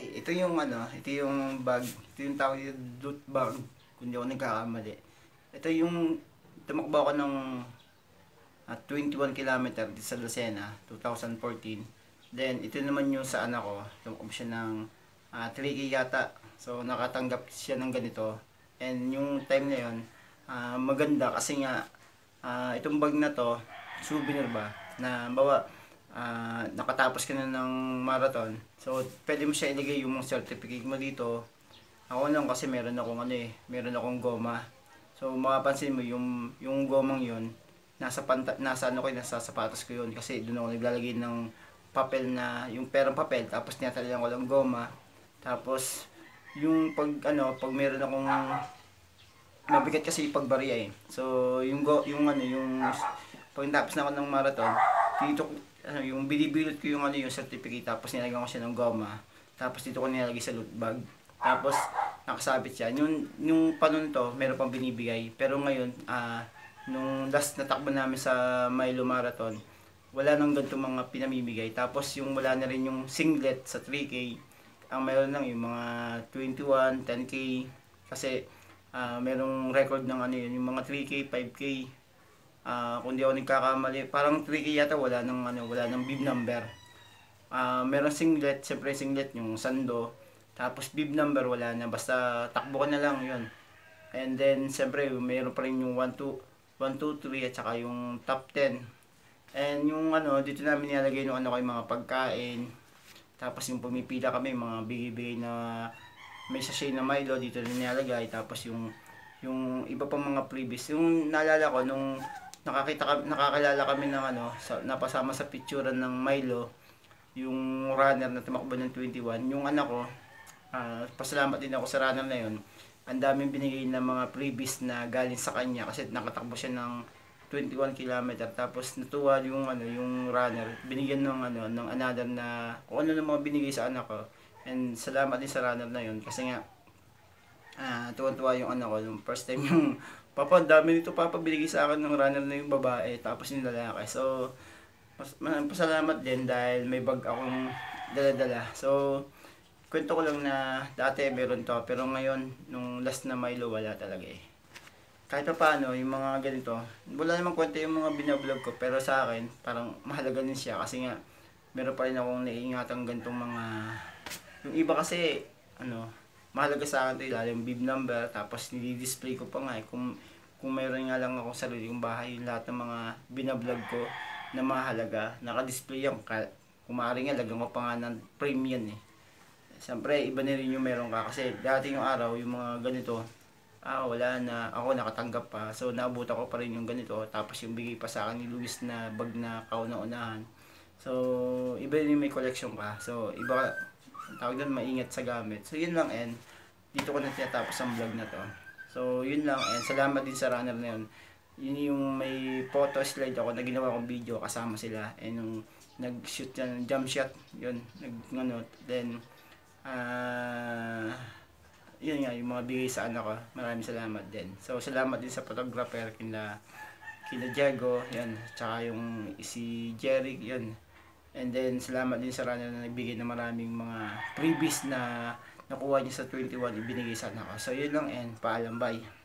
Ito yung ano, ito yung bag, ito yung tawag yung loot bag, kung di ako nagkakamali. Ito yung tumakbo ako ng ah, 21 kilometer dito sa Lucena, 2014. Then, ito naman yung sa anak ko, tumakbo siya ng ah, 3K yata. So, nakatanggap siya ng ganito. And yung time na yun, ah, maganda kasi nga, ah, itong bag na to, souvenir ba, na bawa, ah, nakatapos ka na ng marathon. So, pwede mo siya ilagay yung mga certificate mo dito. Ako lang kasi meron akong ano eh, meron akong goma. So, mapapansin mo yung yung gomang yun, nasa panta, nasa ano ko, nasa sapatos ko yun kasi doon ako naglalagay ng papel na yung perang papel tapos tinatalian ko lang goma. Tapos yung pag ano, pag meron akong mabigat kasi pagbariya eh. So, yung go, yung ano, yung pag tapos na ako ng marathon, dito ano, yung binibilot ko yung ano, yung certificate tapos nilagyan ko siya ng goma. Tapos dito ko nilalagay sa loot bag. Tapos nakasabit siya. Yung yung panon to, meron pang binibigay. Pero ngayon, ah nung last na takbo namin sa Milo Marathon, wala nang ganito mga pinamimigay. Tapos yung wala na rin yung singlet sa 3K. Ang meron lang yung mga 21, 10K. Kasi ah merong record ng ano yun, yung mga 3K, 5K. Ah, kung di ako nagkakamali, parang 3K yata wala nang ano, wala nang bib number. Ah, meron singlet, siyempre singlet yung sando. Tapos bib number wala na, basta takbo ka na lang 'yun. And then siyempre meron pa rin yung 1 2 1 2 3 at saka yung top 10. And yung ano, dito namin nilalagay yung ano yung mga pagkain. Tapos yung pumipila kami, mga bigay-bigay na may sachet na Milo dito rin nilalagay. Tapos yung yung iba pang mga previous. Yung naalala ko nung nakakita kami, nakakilala kami ng ano, sa, napasama sa picturean ng Milo, yung runner na tumakbo ng 21, yung anak ko, ah, pasalamat din ako sa runner na yun. Ang daming binigay ng mga previous na galing sa kanya kasi nakatakbo siya ng 21 kilometer. Tapos natuwa yung ano yung runner. Binigyan ng ano ng another na kung ano ng mga binigay sa anak ko. And salamat din sa runner na yun kasi nga ah tuwan-tuwa yung ano ko yung first time yung papa dami nito papa binigay sa akin ng runner na yung babae tapos yung lalaki. So mas, ma- pasalamat din dahil may bag akong dala-dala. So kwento ko lang na dati meron to pero ngayon nung last na Milo wala talaga eh. Kahit pa paano yung mga ganito wala namang kwento yung mga binablog ko pero sa akin parang mahalaga din siya kasi nga meron pa rin akong naiingatang ganitong mga yung iba kasi ano mahalaga sa akin ito lalo yung bib number tapos nidi-display ko pa nga eh kung kung mayroon nga lang ako sarili yung bahay yung lahat ng mga binablog ko na mahalaga naka-display yan kung maaari nga lagyan ko pa nga ng premium eh Siyempre, iba na rin yung meron ka. Kasi dati yung araw, yung mga ganito, ah, wala na. Ako nakatanggap pa. So, naabot ako pa rin yung ganito. Tapos yung bigay pa sa akin ni Luis na bag na kauna-unahan. So, iba rin may collection ka. So, iba, tawag doon, maingat sa gamit. So, yun lang, and dito ko na tinatapos ang vlog na to. So, yun lang, and salamat din sa runner na yun. Yun yung may photo slide ako na ginawa kong video kasama sila. And yung nag-shoot yan, jump shot, yun, nag, ano, then, Ah, yun nga, yung mga bigay sa anak ko. Maraming salamat din. So, salamat din sa photographer, kina, kina Diego, yan. Tsaka yung si Jerry, yun. And then, salamat din sa runner na nagbigay ng maraming mga freebies na nakuha niya sa 21, ibinigay sa anak ko. So, yun lang and paalam, bye.